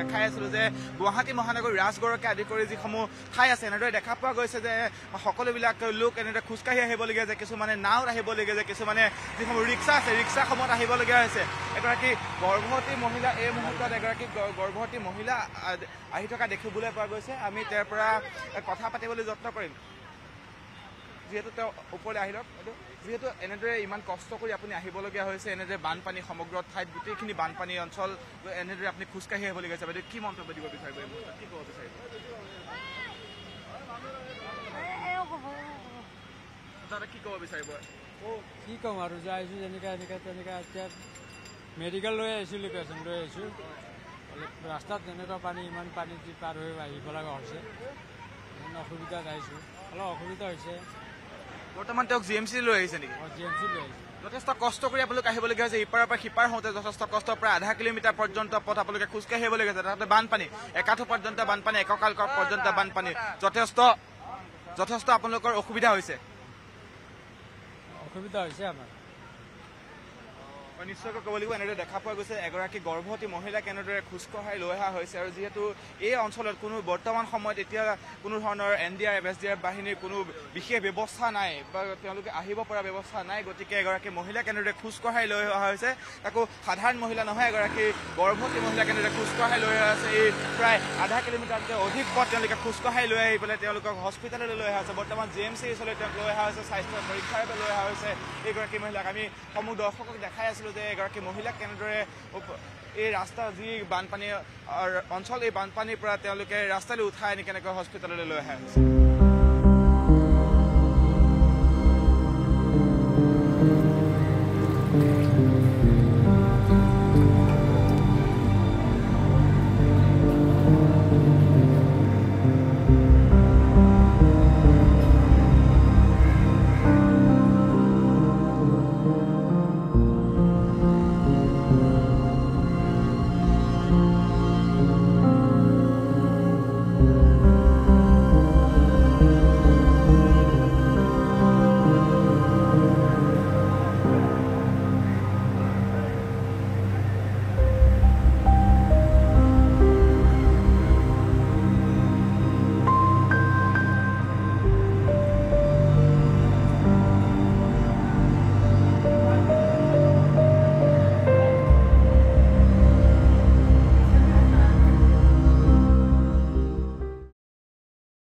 দেখাই আছিলো যে গুৱাহাটী মহানগৰী ৰাজগড়কে আদি কৰি যিসমূহ ঠাই আছে এনেদৰে দেখা পোৱা গৈছে যে সকলোবিলাক লোক এনেদৰে খোজকাঢ়ি আহিবলগীয়া যে কিছুমানে নাওত আহিবলগীয়া যে কিছুমানে যিসমূহ ৰিক্সা আছে ৰিক্সাসমূহত আহিবলগীয়া হৈছে। এগৰাকী গৰ্ভৱতী মহিলা এই মুহূৰ্তত এগৰাকী গৰ্ভৱতী মহিলা আহি থকা দেখিবলৈ পোৱা গৈছে। আমি তেওঁৰ পৰা কথা পাতিবলৈ যত্ন কৰিম। যিহেতু তেওঁ ওপৰলৈ আহি লওক। এইটো যিহেতু এনেদৰে ইমান কষ্ট কৰি আপুনি আহিবলগীয়া হৈছে এনেদৰে বানপানী সমগ্ৰ ঠাইত গোটেইখিনি বানপানী অঞ্চল এনেদৰে আপুনি খোজকাঢ়ি আহিবলগীয়া হৈছে বাইদেউ কি মন্তব্য দিব বিচাৰিব এই মুহূৰ্তত? কি ক'ব বিচাৰিব? দাদা কি ক'ব বিচাৰিব? কি ক'ম আৰু যে আহিছোঁ যেনেকৈ এনেকৈ তেনেকৈ এতিয়া মেডিকেল লৈ আহিছিলোঁ পেচেণ্ট লৈ আহিছোঁ। অলপ ৰাস্তাত যেনেকুৱা পানী ইমান পানী দি পাৰ হৈ আহিব লগা হৈছে। ইমান অসুবিধাত আহিছোঁ। অলপ অসুবিধা হৈছে। বৰ্তমান তেওঁক জি এম চি লৈ আহিছে নেকি? মই জি এম চি লৈ আহিছোঁ। যথেষ্ট কষ্ট কৰি আপোনালোক আহিবলগীয়া হৈছে। ইপাৰৰ পৰা সিপাৰ হওঁতে যথেষ্ট কষ্ট প্ৰায় আধা কিলোমিটাৰ পৰ্যন্ত পথ আপোনালোকে খোজকাঢ়ি আহিবলগীয়া হৈছে। তাতে বানপানী একাঠো পৰ্যন্ত বানপানী এককাল পৰ্যন্ত বানপানী। যথেষ্ট যথেষ্ট আপোনালোকৰ অসুবিধা হৈছে। অসুবিধা হৈছে আমাৰ। নিশ্চয়কৈ ক'ব লাগিব এনেদৰে দেখা পোৱা গৈছে। এগৰাকী গৰ্ভৱতী মহিলাক এনেদৰে খোজকঢ়াই লৈ অহা হৈছে আৰু যিহেতু এই অঞ্চলত কোনো বৰ্তমান সময়ত এতিয়া কোনো ধৰণৰ N D R F S D R বাহিনীৰ কোনো বিশেষ ব্যৱস্থা নাই বা তেওঁলোকে আহিব পৰা ব্যৱস্থা নাই। গতিকে এগৰাকী মহিলাক এনেদৰে খোজকঢ়াই লৈ অহা হৈছে তাকো সাধাৰণ মহিলা নহয় এগৰাকী গৰ্ভৱতী মহিলাক এনেদৰে খোজকঢ়াই লৈ অহা হৈছে এই প্ৰায় আধা কিলোমিটাৰতকৈ অধিক পথ তেওঁলোকে খোজকঢ়াই লৈ আহি পেলাই তেওঁলোকক হস্পিটেললৈ লৈ অহা হৈছে। বৰ্তমান জি এম চি এইচলৈ তেওঁক লৈ অহা হৈছে স্বাস্থ্য পৰীক্ষাৰ বাবে লৈ অহা হৈছে। এইগৰাকী মহিলাক আমি সমূহ দৰ্শকক দেখাই আছিলো। যে এগৰাকী মহিলাক কেনেদৰে এই ৰাস্তা যি বানপানী অঞ্চল এই বানপানীৰ পৰা তেওঁলোকে ৰাস্তালৈ উঠাই আনি কেনেকৈ হস্পিটেললৈ লৈ অহা হৈছে